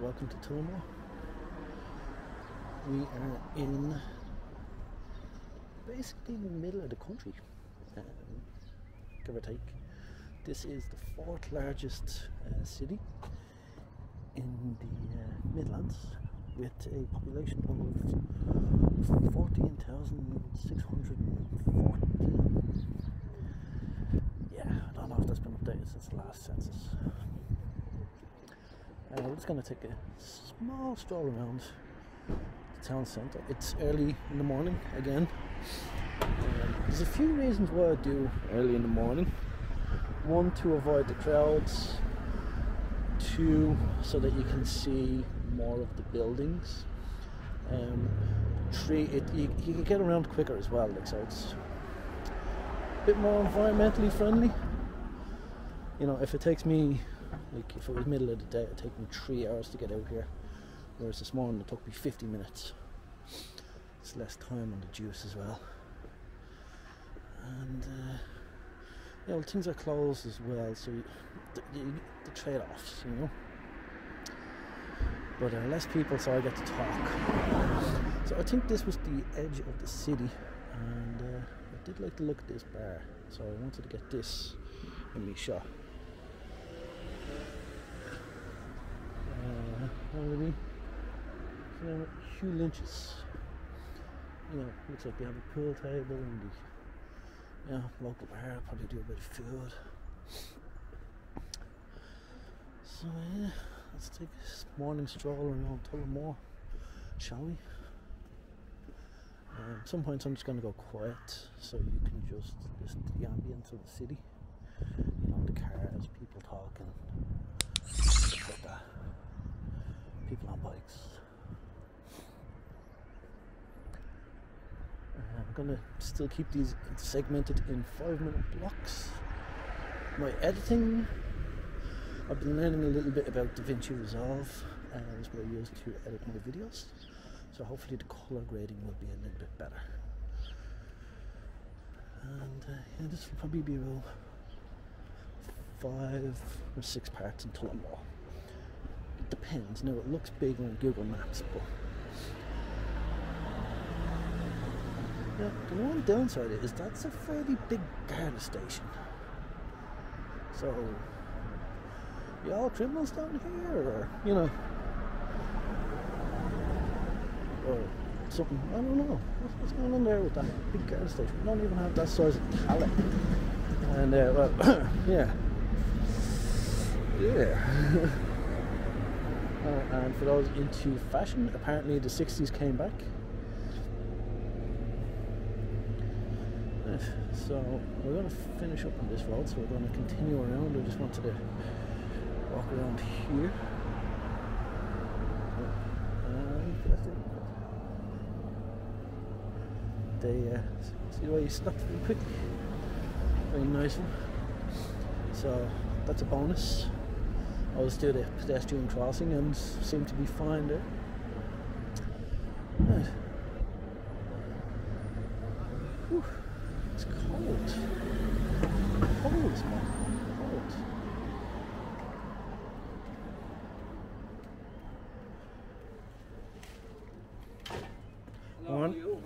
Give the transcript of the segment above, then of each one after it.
welcome to Tullamore. We are in basically in the middle of the country, um, give or take. This is the fourth largest uh, city in the uh, Midlands with a population of 14,640. Yeah, I don't know if that's been updated since the last census. We're just going to take a small stroll around the town centre. It's early in the morning again. Um, there's a few reasons why I do early in the morning. One, to avoid the crowds. Two, so that you can see more of the buildings. Um, three, it, you, you can get around quicker as well, like, so it's a bit more environmentally friendly. You know, if it takes me, like, if it was middle of the day, it'd take me three hours to get out here, whereas this morning it took me 50 minutes. It's less time on the juice as well. And, uh, yeah, well, things are closed as well, so you, the, the, the trade offs, you know. But uh, less people, so I get to talk. So I think this was the edge of the city, and uh, I did like to look at this bar, so I wanted to get this in me shot. Uh, many? So, Hugh Lynch's. You know, looks like they have a pool table and the yeah, local bar, probably do a bit of food. So yeah, let's take a morning stroll around Tullamore, shall we? Um, some points I'm just going to go quiet so you can just listen to the ambience of the city. You know, the cars, people talking, stuff like that. People on bikes. I'm gonna still keep these segmented in five minute blocks. My editing, I've been learning a little bit about DaVinci Resolve, and uh, what I use to edit my videos. So hopefully the color grading will be a little bit better. And uh, yeah, this will probably be about five or six parts in Tullamore. Depends. Now it looks big on Google Maps, but yeah, the one downside is that's a fairly big garda station. So, you all criminals down here, or you know, or something. I don't know. What's, what's going on there with that big gas station? We don't even have that size of pallet. And uh, well, yeah, yeah. uh, and for those into fashion, apparently the '60s came back. So we're going to finish up on this road. So we're going to continue around. I just wanted to walk around here. They uh, see the way you snapped very quickly. Very nice one. So that's a bonus. I always do the pedestrian crossing and seemed to be fine there. Right. Whew. It's cold. Cold, man. Cold. Hello, One. how are you?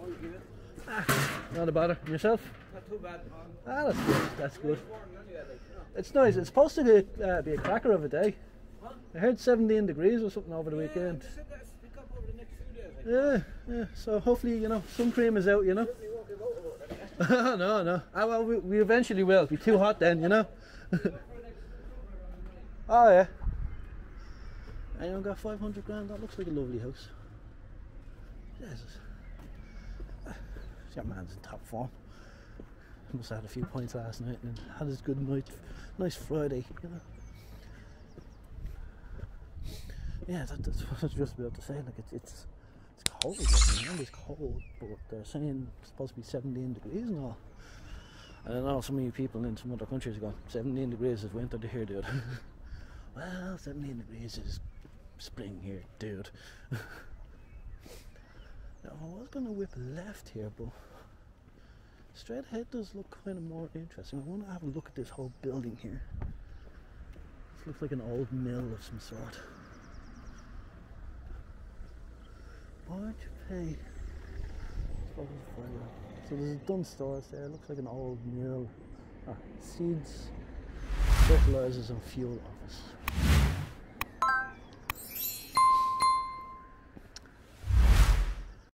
How are ah, you doing? Not a bother. Yourself? Not too bad. Ah, that's good. That's good. Warm anyway, like, you know. It's nice. It's supposed to be, uh, be a cracker of a day. Huh? I heard 17 degrees or something over the weekend. Yeah, they said that's pick up over the days. Yeah, yeah. So hopefully, you know, sun cream is out, you know. Certainly won't give out about it. no, no. Ah, well, we, we eventually will. Be too hot then, you know. oh yeah. Anyone got 500 grand? That looks like a lovely house. Jesus. That man's in top form. Must have had a few points last night and had his good night. Nice Friday, you know. Yeah, that, that's what I was just about to say. Like it's it's it's cold. It's cold, but they're saying it's supposed to be 17 degrees and all. And I know some of you people in some other countries go 17 degrees is winter to here, dude. well, 17 degrees is spring here, dude. now, I was gonna whip left here, but straight ahead does look kind of more interesting. I want to have a look at this whole building here. This looks like an old mill of some sort. Why'd you Pay. So there's a Dunn store there. It looks like an old mill. Ah, seeds, fertilizers and fuel office.